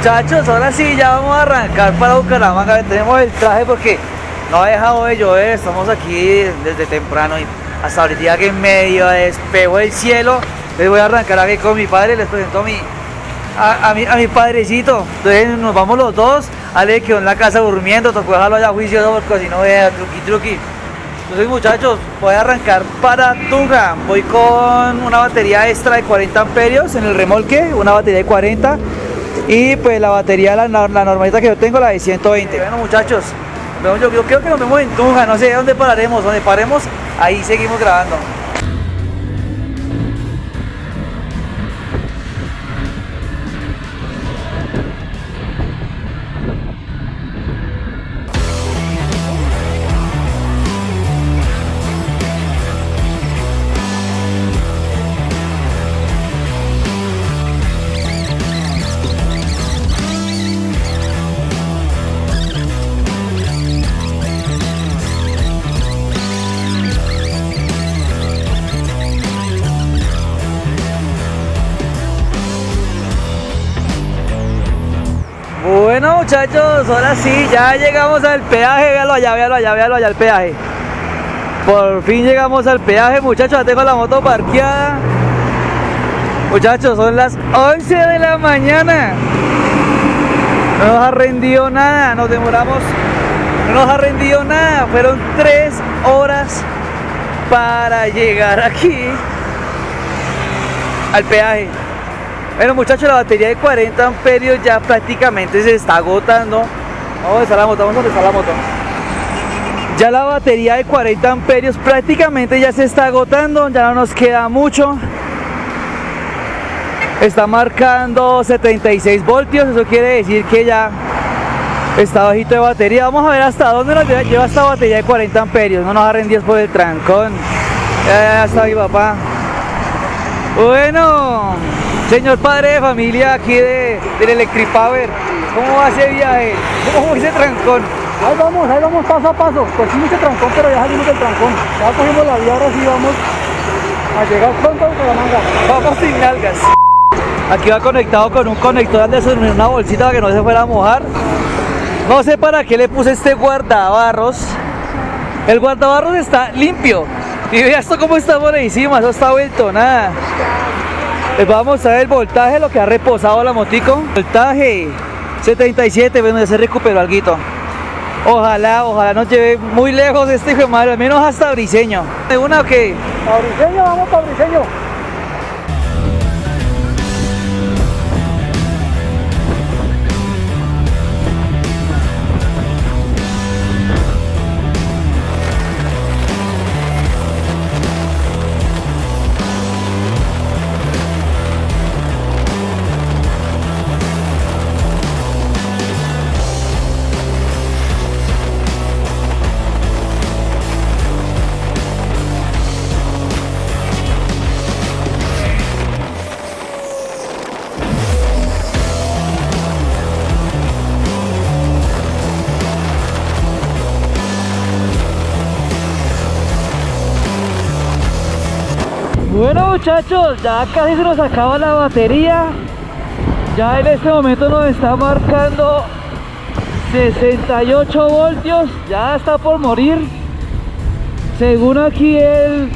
muchachos, ahora sí ya vamos a arrancar para Bucaramanga. Tenemos el traje porque no ha dejado de llover. Estamos aquí desde temprano y hasta ahorita que en medio despejo del cielo. Les voy a arrancar aquí con mi padre. Les presento a mi, a, mi, a mi padrecito. Entonces nos vamos los dos. Ale quedó en la casa durmiendo. Tocó dejarlo allá juicioso porque si no vea truqui truqui. Entonces muchachos, voy a arrancar para Tunja. Voy con una batería extra de 40 amperios en el remolque, una batería de 40 y pues la batería, la, la normalita que yo tengo, la de 120. Bueno muchachos, yo, yo creo que nos vemos en Tunja, no sé dónde pararemos, donde paremos, ahí seguimos grabando. Muchachos, ahora sí, ya llegamos al peaje, véalo allá, véalo allá, véalo allá el peaje. Por fin llegamos al peaje, muchachos, ya tengo la moto parqueada. Muchachos, son las 11 de la mañana. No nos ha rendido nada, nos demoramos, no nos ha rendido nada. Fueron 3 horas para llegar aquí al peaje. Bueno muchachos, la batería de 40 amperios ya prácticamente se está agotando. Vamos a está la moto, vamos a está la moto. Ya la batería de 40 amperios prácticamente ya se está agotando, ya no nos queda mucho. Está marcando 76 voltios, eso quiere decir que ya está bajito de batería. Vamos a ver hasta dónde nos lleva- esta batería de 40 amperios. No nos ha rendido por el trancón. Ya, ya está mi papá. Bueno, señor padre de familia aquí de, del Electripower, ¿cómo va ese viaje? ¿Cómo fue ese trancón? Ahí vamos, ahí vamos paso a paso. Pues sí, mucho trancón, pero ya salimos del trancón. Ya cogimos la vía, ahora sí vamos a llegar pronto a Bucaramanga. Vamos sin nalgas. Aquí va conectado con un conector de una bolsita para que no se fuera a mojar. No sé para qué le puse este guardabarros. El guardabarros está limpio. Y vea esto cómo está por encima, eso está vuelto nada. Les vamos a ver el voltaje, lo que ha reposado la motico. Voltaje 77, bueno, ya se recuperó algo. Ojalá, ojalá nos lleve muy lejos este hijo de madre, al menos hasta Briseño. ¿De una o qué? Fabriceño, vamos Fabriceño. Bueno muchachos, ya casi se nos acaba la batería. Ya en este momento nos está marcando 68 voltios. Ya está por morir. Según aquí el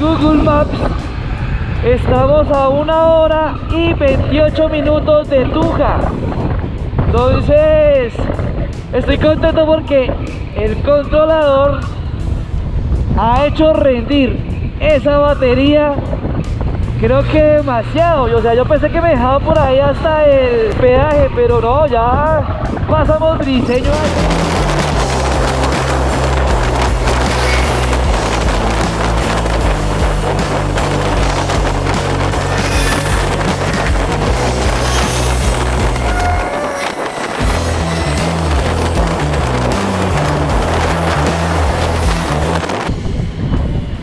Google Maps, estamos a una hora y 28 minutos de Tuja. Entonces, estoy contento porque el controlador ha hecho rendir esa batería creo que demasiado o sea yo pensé que me dejaba por ahí hasta el peaje pero no ya pasamos diseño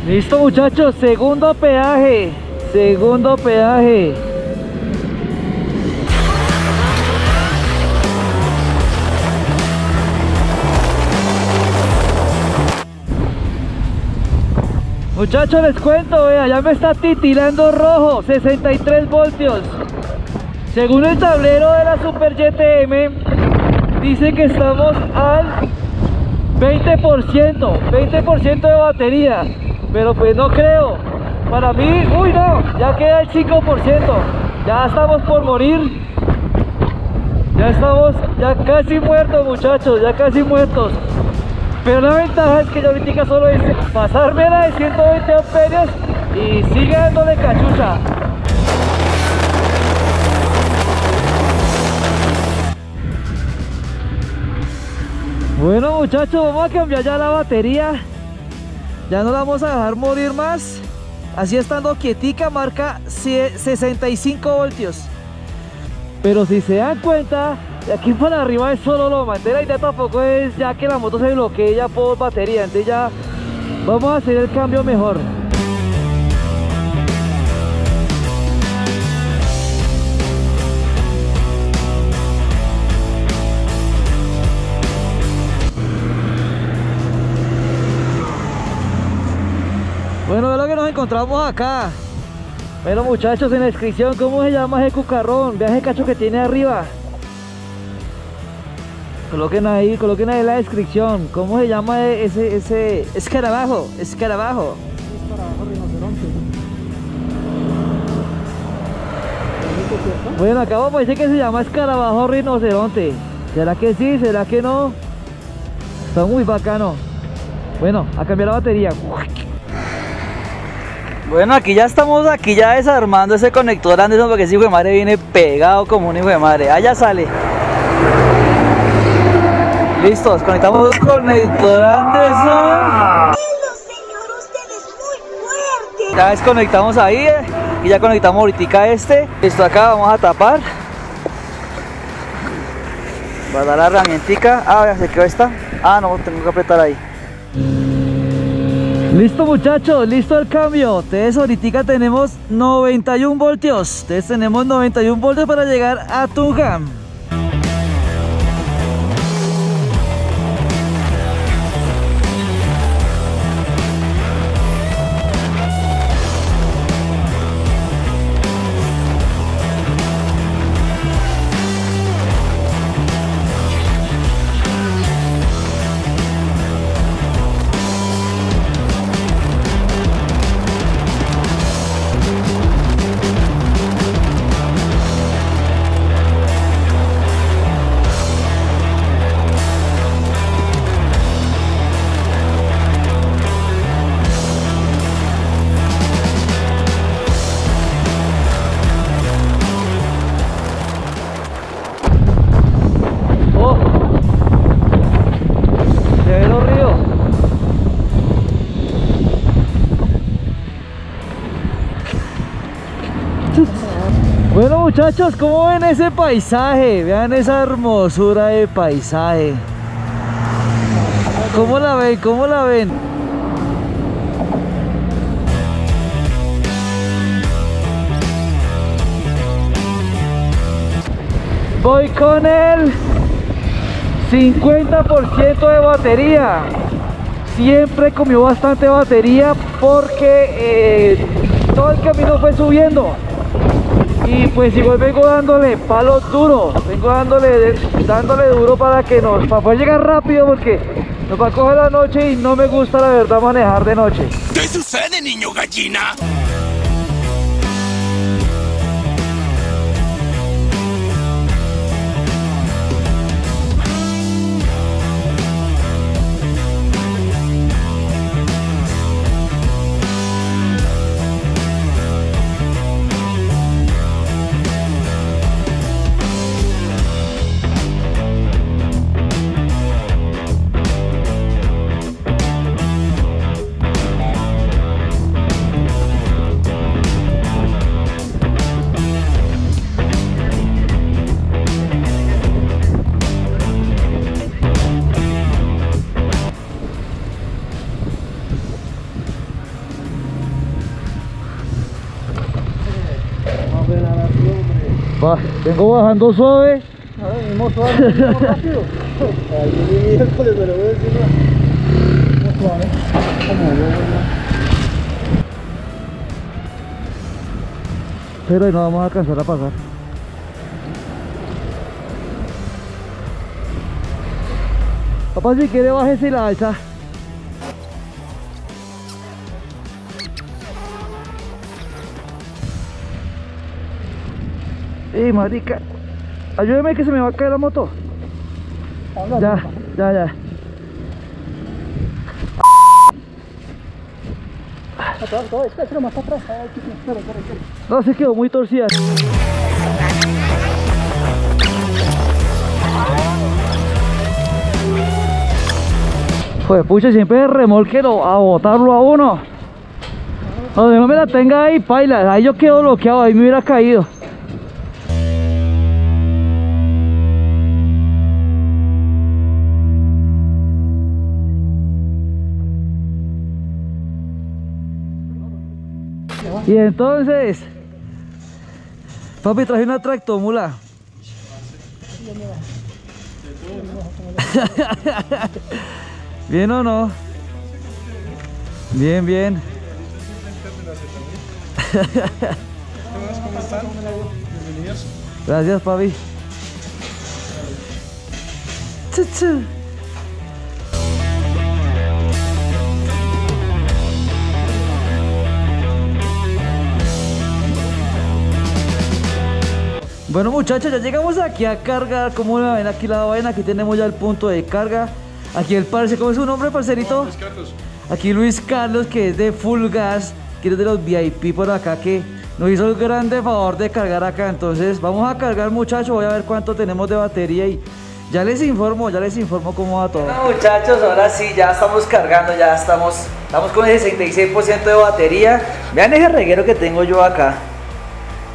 Listo muchachos, segundo peaje, segundo peaje. Muchachos les cuento, vea, ya me está titilando rojo, 63 voltios. Según el tablero de la Super GTM, dice que estamos al 20%, 20% de batería, pero pues no creo. Para mí, uy no, ya queda el 5%, ya estamos por morir. Ya estamos, ya casi muertos muchachos, ya casi muertos. Pero la ventaja es que yo ahorita solo es pasarme la de 120 amperios y sigue dándole cachucha. Bueno muchachos, vamos a cambiar ya la batería. Ya no la vamos a dejar morir más. Así estando quietica, marca 65 voltios. Pero si se dan cuenta, de aquí para arriba es solo loma. Entonces la idea tampoco es ya que la moto se bloquee ya por batería. Entonces ya vamos a hacer el cambio mejor. Encontramos acá. Bueno muchachos, en la descripción, ¿cómo se llama ese cucarrón? Vean ese cacho que tiene arriba. Coloquen ahí, coloquen ahí la descripción. ¿Cómo se llama ese, ese escarabajo? Escarabajo. Escarabajo rinoceronte. Bueno, acá a decir que se llama escarabajo rinoceronte. ¿Será que sí? ¿Será que no? Está muy bacano. Bueno, a cambiar la batería. Bueno, aquí ya estamos aquí ya desarmando ese conector Anderson porque ese hijo de madre viene pegado como un hijo de madre. Allá sale. Listo, desconectamos el conector Anderson. Ya desconectamos ahí eh, y ya conectamos ahorita este. Listo, acá vamos a tapar. Va a dar la herramientica. Ah, vea, se quedó esta. Ah, no, tengo que apretar ahí. Listo muchachos, listo el cambio. Entonces ahorita tenemos 91 voltios. Entonces tenemos 91 voltios para llegar a Tunham. Muchachos, ¿cómo ven ese paisaje? Vean esa hermosura de paisaje. ¿Cómo la ven? ¿Cómo la ven? Voy con el 50% de batería. Siempre comió bastante batería porque eh, todo el camino fue subiendo. Y pues igual vengo dándole palos duros, vengo dándole, dándole duro para que nos, para poder llegar rápido porque nos va a coger la noche y no me gusta la verdad manejar de noche. ¿Qué sucede, niño gallina? Va, vengo bajando suave. Ahora rápido. Ay, miércoles, pero voy a decir suave, como. Pero ahí no vamos a alcanzar a pasar. Papá, si quiere bájese y la alza. ¡Ey, marica! Ayúdeme que se me va a caer la moto. Ya, papá. ya, ya. No, se quedó muy torcida. Pues pucha, siempre el remolque lo- a botarlo a uno. Donde no me la tenga ahí, paila. Ahí yo quedo bloqueado, ahí me hubiera caído. Y entonces, papi, traje una tractomula. ¿Bien o no? Bien, bien. Gracias, papi. Bueno muchachos, ya llegamos aquí a cargar, como la ven aquí la vaina, aquí tenemos ya el punto de carga. Aquí el parce, ¿cómo es su nombre, parcerito? Luis Carlos. Aquí Luis Carlos, que es de Full Gas, que es de los VIP por acá, que nos hizo el grande favor de cargar acá. Entonces, vamos a cargar muchachos, voy a ver cuánto tenemos de batería y ya les informo, ya les informo cómo va todo. Bueno muchachos, ahora sí, ya estamos cargando, ya estamos, estamos con el 66% de batería. Vean ese reguero que tengo yo acá.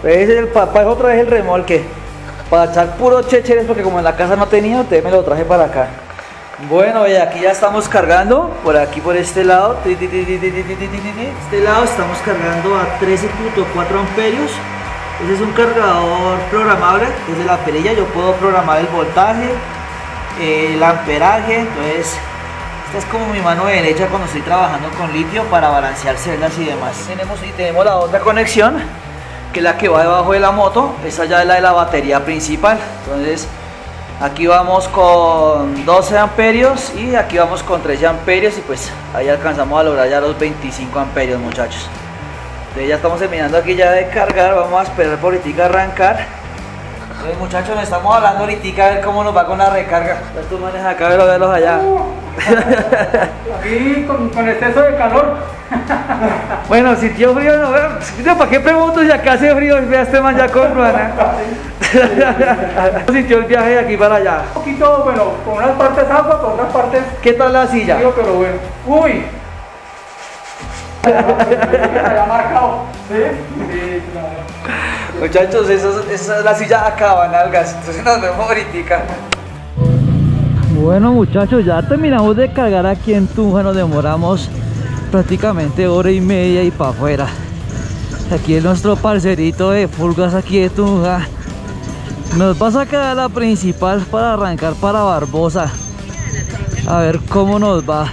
Pues el papá otra vez el remolque. Para echar puros checheres porque como en la casa no tenía, usted me lo traje para acá. Bueno, y aquí ya estamos cargando, por aquí por este lado, este lado estamos cargando a 13.4 amperios, ese es un cargador programable, desde la perilla yo puedo programar el voltaje, el amperaje, entonces esta es como mi mano derecha cuando estoy trabajando con litio para balancear celdas y demás. Tenemos, y tenemos la otra conexión, que es la que va debajo de la moto, esa ya es la de la batería principal. Entonces aquí vamos con 12 amperios y aquí vamos con 13 amperios y pues ahí alcanzamos a lograr ya los 25 amperios muchachos. Entonces ya estamos terminando aquí ya de cargar, vamos a esperar por ahorita arrancar. Muchachos, nos estamos hablando ahorita a ver cómo nos va con la recarga. Ya tú manejas acá, verlos, verlos allá. Aquí con, con exceso de calor. Bueno, sintió frío, no, vea, ¿para qué pregunto si acá hace frío? Vea este man ya con Ruana. sintió el viaje de aquí para allá. Un poquito, bueno, con unas partes agua, con otras partes ¿Qué tal la silla? frío, pero bueno. Uy. Ya marcado. ¿Sí? Muchachos, esa, es- la silla acá, nalgas. Entonces nos vemos ahorita. Bueno muchachos, ya terminamos de cargar aquí en Tunja, nos demoramos prácticamente hora y media y para afuera. Aquí es nuestro parcerito de Fulgas aquí de Tunja. Nos va a sacar la principal para arrancar para Barbosa. A ver cómo nos va.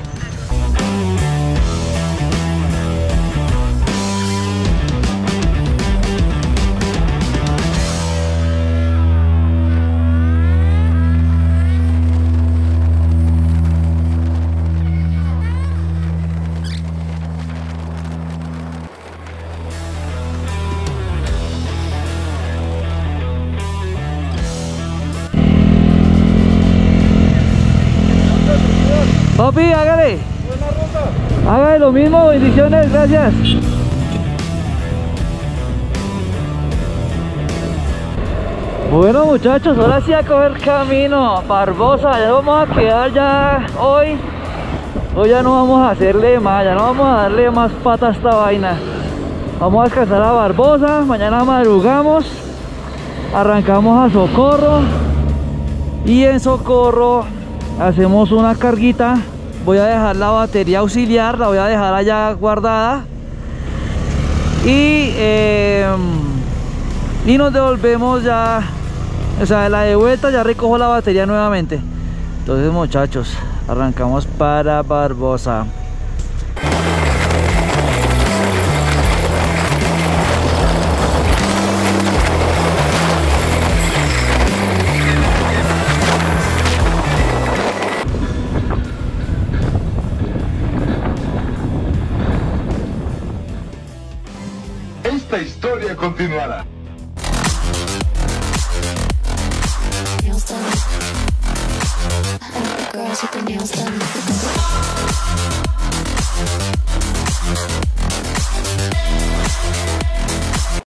Papi, hágale. Hágale lo mismo, bendiciones, gracias. Bueno muchachos, ahora sí a coger camino Barbosa, ya vamos a quedar ya hoy. Hoy ya no vamos a hacerle más, ya no vamos a darle más pata a esta vaina. Vamos a descansar a Barbosa, mañana madrugamos, arrancamos a Socorro y en Socorro hacemos una carguita. Voy a dejar la batería auxiliar, la voy a dejar allá guardada. Y em, y nos devolvemos ya o sea de la de vuelta ya recojo la batería nuevamente entonces muchachos arrancamos para Barbosa